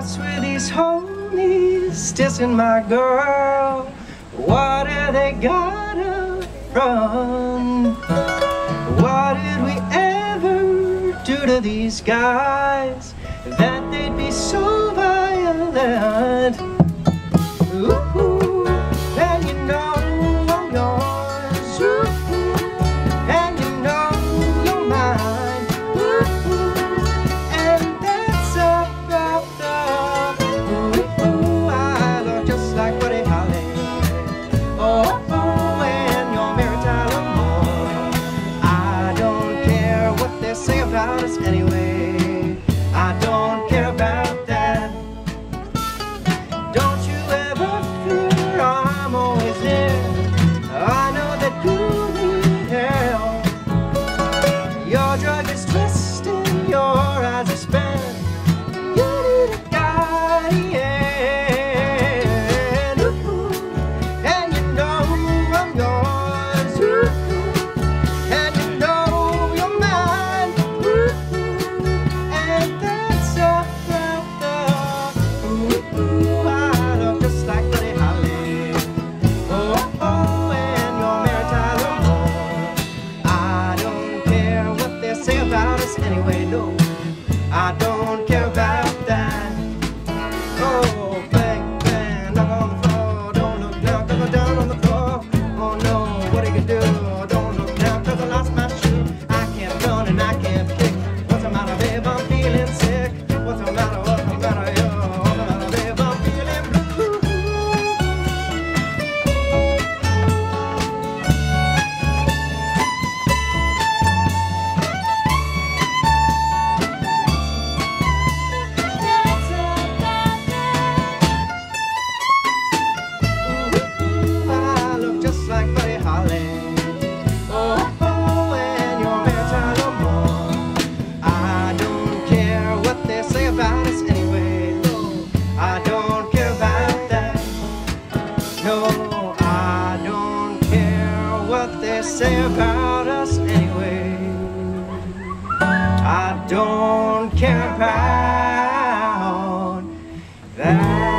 lost with these homies dissing my girl. What have they gotta run? What did we ever do to these guys that they'd be so violent? Ooh. I don't. say about us anyway? I don't care about that.